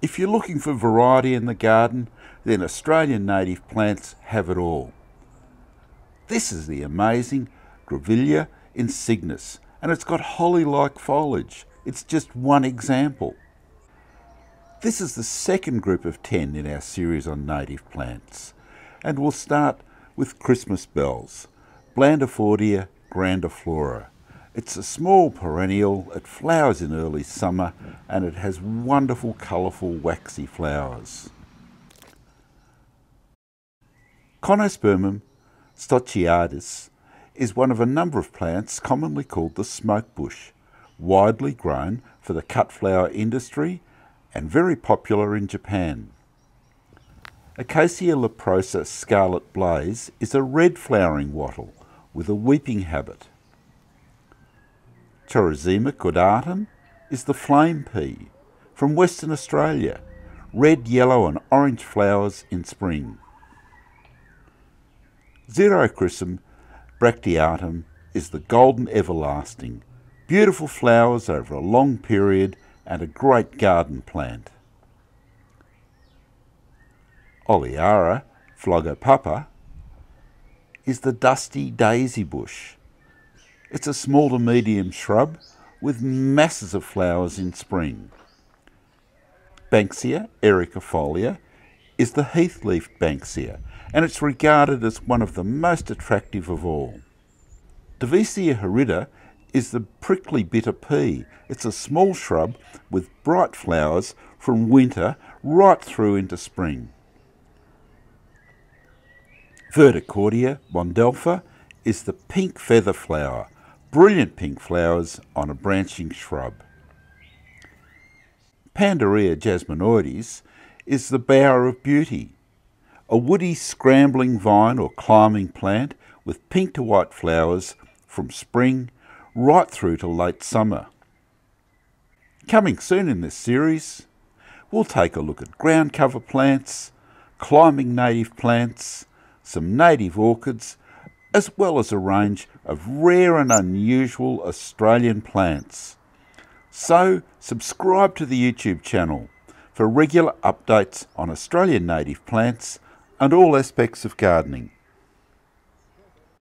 If you're looking for variety in the garden, then Australian native plants have it all. This is the amazing Grevillea insignis, and it's got holly-like foliage. It's just one example. This is the second group of 10 in our series on native plants, and we'll start with Christmas bells, Blandfordia grandiflora. It's a small perennial, it flowers in early summer, and it has wonderful colourful waxy flowers. Conospermum stoechadis is one of a number of plants commonly called the smoke bush, widely grown for the cut flower industry and very popular in Japan. Acacia leprosa scarlet blaze is a red flowering wattle with a weeping habit. Chorizema cordatum is the flame pea from Western Australia, red, yellow and orange flowers in spring. Xerochrysum bracteatum is the golden everlasting, beautiful flowers over a long period and a great garden plant. Olearia phlogopappa is the dusty daisy bush. It's a small to medium shrub with masses of flowers in spring. Banksia ericifolia is the heath-leafed Banksia and it's regarded as one of the most attractive of all. Daviesia horrida is the prickly bitter pea. It's a small shrub with bright flowers from winter right through into spring. Verticordia monadelpha is the pink feather flower, brilliant pink flowers on a branching shrub. Pandorea jasminoides is the bower of beauty, a woody scrambling vine or climbing plant with pink to white flowers from spring right through to late summer. Coming soon in this series, we'll take a look at ground cover plants, climbing native plants, some native orchids, as well as a range of rare and unusual Australian plants. So, subscribe to the YouTube channel for regular updates on Australian native plants and all aspects of gardening.